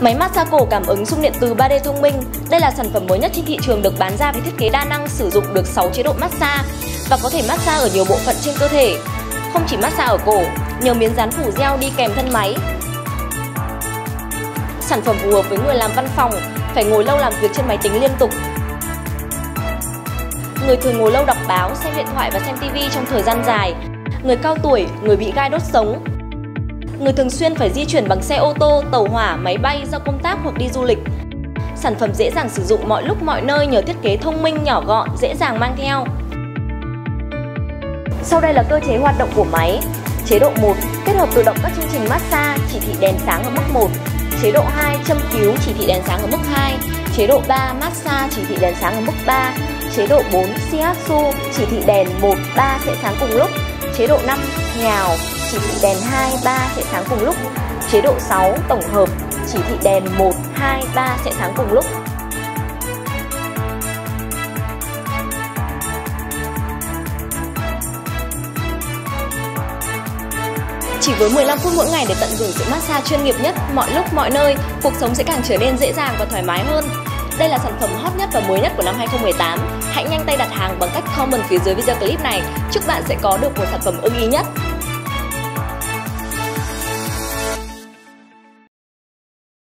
Máy massage cổ cảm ứng xung điện từ 3D thông minh. Đây là sản phẩm mới nhất trên thị trường được bán ra với thiết kế đa năng sử dụng được 6 chế độ massage và có thể massage ở nhiều bộ phận trên cơ thể. Không chỉ massage ở cổ, nhờ miếng dán phủ gel đi kèm thân máy. Sản phẩm phù hợp với người làm văn phòng, phải ngồi lâu làm việc trên máy tính liên tục. Người thường ngồi lâu đọc báo, xem điện thoại và xem TV trong thời gian dài. Người cao tuổi, người bị gai đốt sống, người thường xuyên phải di chuyển bằng xe ô tô, tàu hỏa, máy bay do công tác hoặc đi du lịch. Sản phẩm dễ dàng sử dụng mọi lúc mọi nơi nhờ thiết kế thông minh nhỏ gọn, dễ dàng mang theo. Sau đây là cơ chế hoạt động của máy. Chế độ 1 kết hợp tự động các chương trình massage, chỉ thị đèn sáng ở mức 1. Chế độ 2 châm cứu, chỉ thị đèn sáng ở mức 2. Chế độ 3 massage, chỉ thị đèn sáng ở mức 3. Chế độ 4 shiatsu, chỉ thị đèn 1, 3 sẽ sáng cùng lúc. Chế độ 5 nhào, chỉ thị đèn 2, 3 sẽ sáng cùng lúc. Chế độ 6 tổng hợp, chỉ thị đèn 1, 2, 3 sẽ sáng cùng lúc. Chỉ với 15 phút mỗi ngày để tận hưởng sự massage chuyên nghiệp nhất mọi lúc mọi nơi, cuộc sống sẽ càng trở nên dễ dàng và thoải mái hơn. Đây là sản phẩm hot nhất và mới nhất của năm 2018. Hãy nhanh tay đặt hàng bằng cách comment phía dưới video clip này. Chúc bạn sẽ có được một sản phẩm ưng ý nhất.